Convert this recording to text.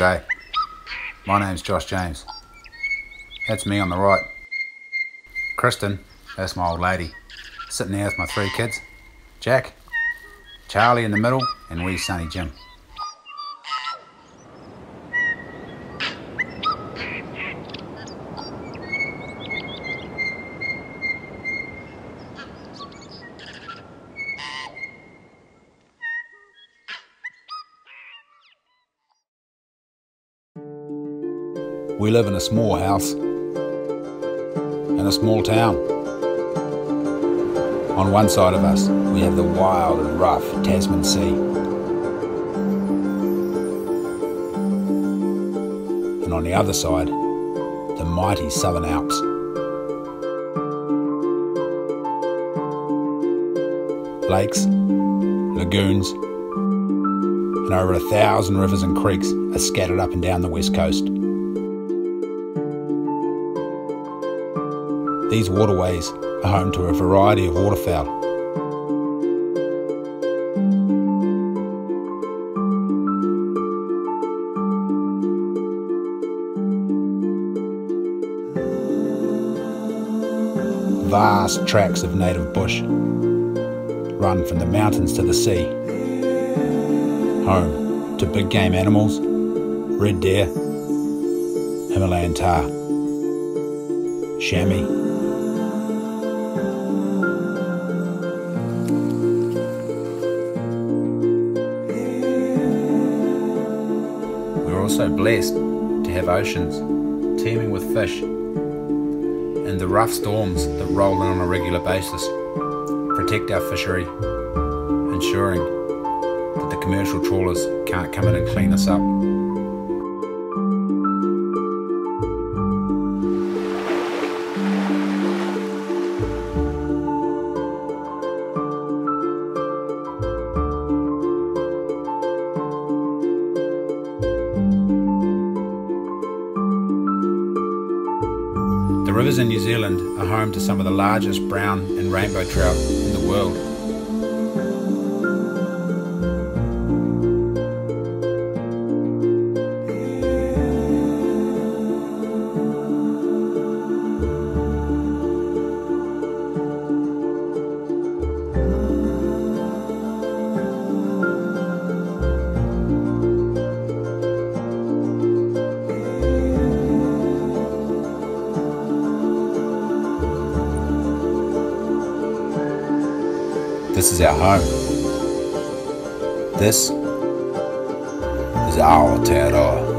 G'day. My name's Josh James. That's me on the right. Kristen, that's my old lady. Sitting there with my three kids. Jack, Charlie in the middle, and wee Sonny Jim. We live in a small house in a small town. On one side of us, we have the wild and rough Tasman Sea. And on the other side, the mighty Southern Alps. Lakes, lagoons, and over a thousand rivers and creeks are scattered up and down the west coast. These waterways are home to a variety of waterfowl. Vast tracts of native bush run from the mountains to the sea, home to big game animals, red deer, Himalayan tahr, chamois, also blessed to have oceans teeming with fish and the rough storms that roll in on a regular basis protect our fishery, ensuring that the commercial trawlers can't come in and clean us up. The rivers in New Zealand are home to some of the largest brown and rainbow trout in the world. This is our home. This is our Aotearoa.